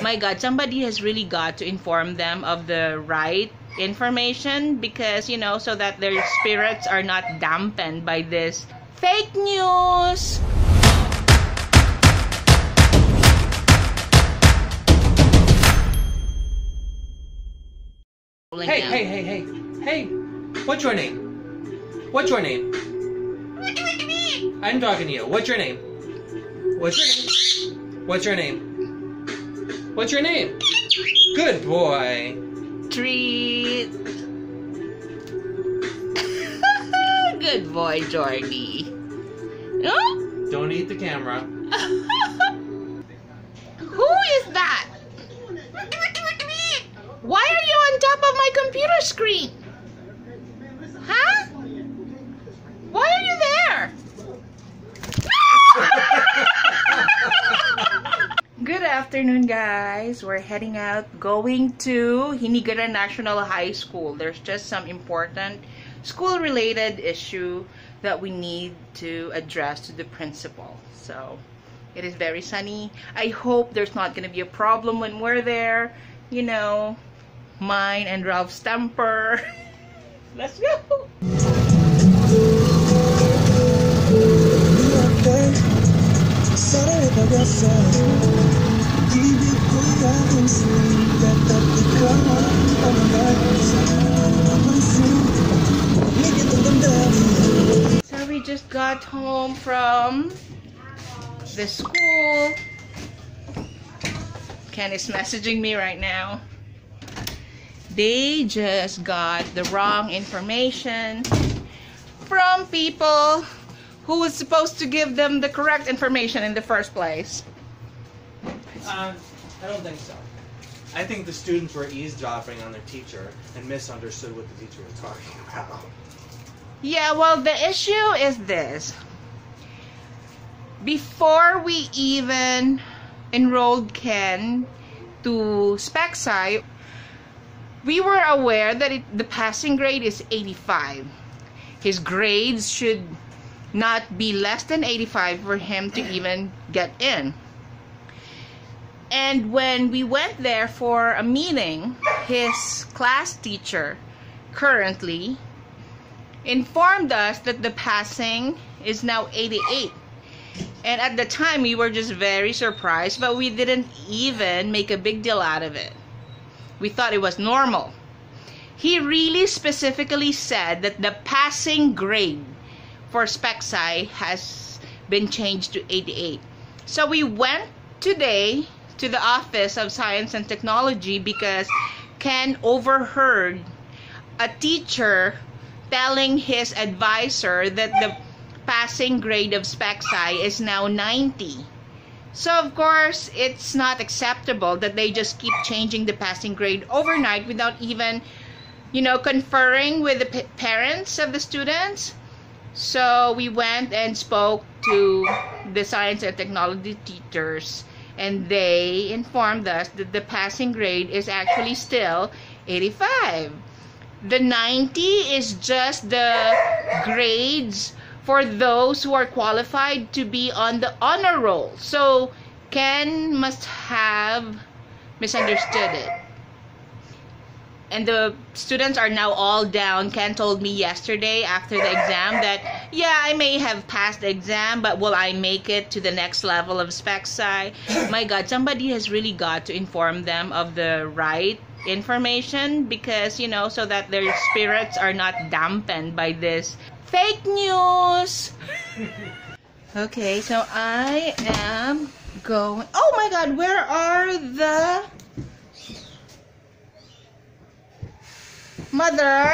my God, somebody has really got to inform them of the right information because, you know, so that their spirits are not dampened by this fake news. Hey, hey, hey, hey, hey! What's your name? What's your name? I'm talking to you. What's your name? What's your name? What's your name? What's your name? Good boy. Treat. Good boy, Jordy. Oh? Don't eat the camera. Who is that? Why are you on top of my computer screen? Huh? Why are you there? Good afternoon, guys. We're heading out, going to Hinigaran National High School. There's just some important school-related issue that we need to address to the principal. So, it is very sunny. I hope there's not going to be a problem when we're there. You know, mine and Ralph's temper. Let's go! So we just got home from the school. Ken is messaging me right now. They just got the wrong information from people who was supposed to give them the correct information in the first place. Um, I don't think so. I think the students were eavesdropping on their teacher and misunderstood what the teacher was talking about. Yeah, well, the issue is this. Before we even enrolled Ken to SpecSci, we were aware that it, the passing grade is 85. His grades should not be less than 85 for him to even get in. And when we went there for a meeting, his class teacher currently informed us that the passing is now 88. And at the time, we were just very surprised, but we didn't even make a big deal out of it. We thought it was normal. He really specifically said that the passing grade for SpecSci has been changed to 88. So we went today to the Office of Science and Technology because Ken overheard a teacher telling his advisor that the passing grade of SpecSci is now 90. So of course, it's not acceptable that they just keep changing the passing grade overnight without even, you know, conferring with the parents of the students. So we went and spoke to the science and technology teachers and they informed us that the passing grade is actually still 85. The 90 is just the grades for those who are qualified to be on the honor roll. So Ken must have misunderstood it. And the students are now all down. Ken told me yesterday after the exam that, yeah, I may have passed the exam, but will I make it to the next level of SpecSci? My God, somebody has really got to inform them of the right information because, you know, so that their spirits are not dampened by this fake news. okay, so I am going. Oh my God, where are the mother?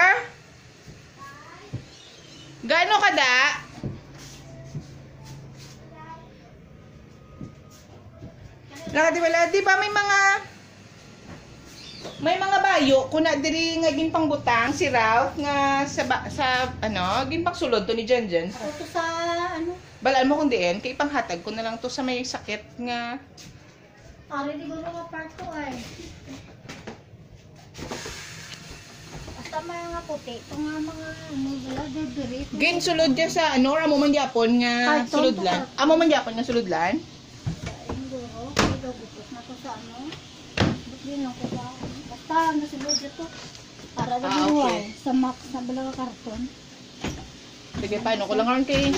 Gaano kada? Lati wala, di ba may mga may mga bayo kuna diri nga ginpangbutang si Ralph nga sa ba- sa ano ginpagsulod to ni Jenjen. Ito sa ano? Balaan mo kung diin kay panghatag ko na lang to sa may sakit nga Ari di ba mga part ko ay ka mga puti, ito nga mga ano, wala. Gin sulod ka sa ano, amo man gyapon nga ah, sulod tonto lang. Amo man gyapon nga sulod lang. Ayun duro, ito gupos na to sa ano. Bigyan lang ko. Basta ano sulod ito. Para ah, okay. Sa max na bala karton. Sige pa, ano ko lang ron kay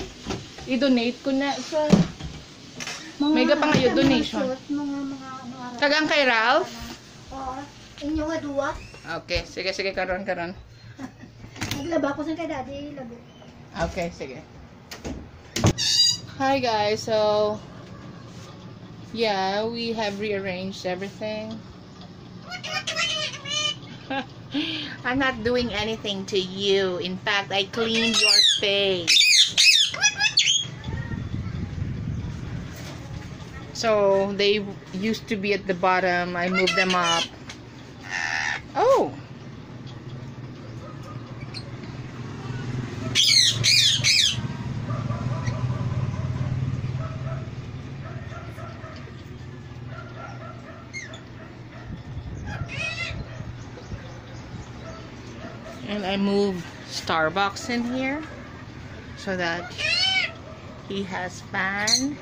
i-donate ko na sa mga, Mega pa ngayon donation. Mga, mga, mga, mga, kay Ralph? Ah, Oo. Inyo nga duwa. Okay, sige, sige, karon, karon. Naglaba ko sa kay daddy. Labo. Okay, sige. Hi guys, so yeah, we have rearranged everything. I'm not doing anything to you. In fact, I cleaned your face. So they used to be at the bottom. I moved them up. Oh. And I move Starbucks in here so that he has fan.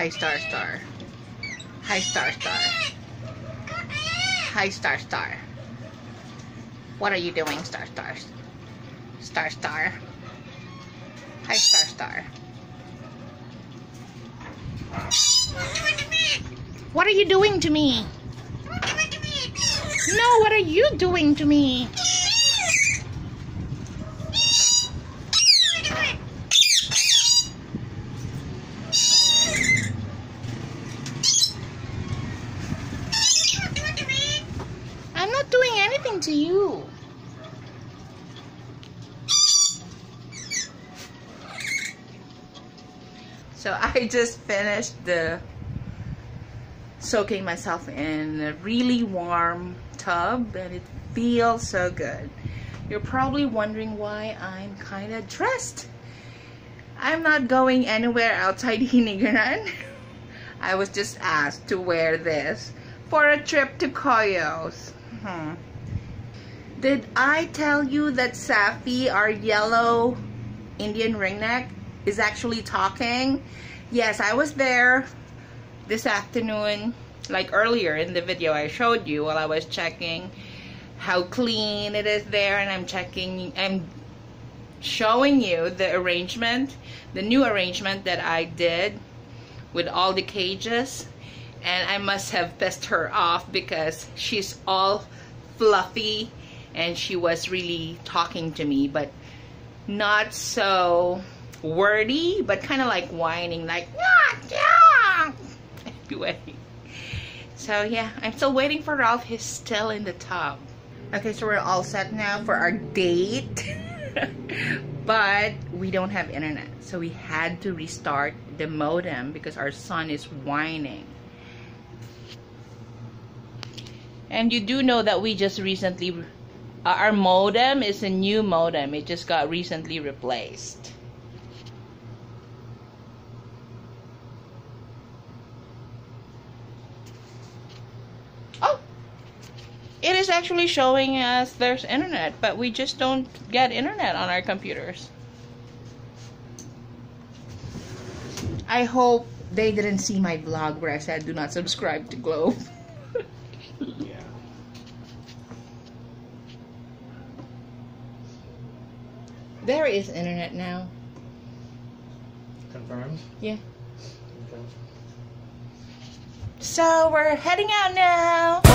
Hi, Star Star. Hi, Star Star. Hi, Star Star. What are you doing, Star Star? Star Star. Hi, Star Star. What are you doing to me? No, what are you doing to me? I'm not doing anything to you. So I just finished the soaking myself in a really warm tub and it feels so good. You're probably wondering why I'm kind of dressed. I'm not going anywhere outside Hinigaran. I was just asked to wear this for a trip to Koyos. Hmm. Did I tell you that Safi, our yellow Indian ringneck, is actually talking? Yes, I was there this afternoon, like earlier in the video I showed you while I was checking how clean it is there, and I'm checking, I'm showing you the arrangement, the new arrangement that I did with all the cages and I must have pissed her off because she's all fluffy and she was really talking to me but not so wordy but kind of like whining like yeah, yeah. anyway. So yeah I'm still waiting for Ralph. He's still in the tub. Okay so we're all set now for our date. But we don't have internet so we had to restart the modem because our son is whining. And you do know that we just recently uh, our modem is a new modem. It just got recently replaced it is actually showing us there's internet but we just don't get internet on our computers I hope they didn't see my vlog where I said do not subscribe to Globe. Yeah. there is internet now. Confirmed? Yeah. Okay. So we're heading out now.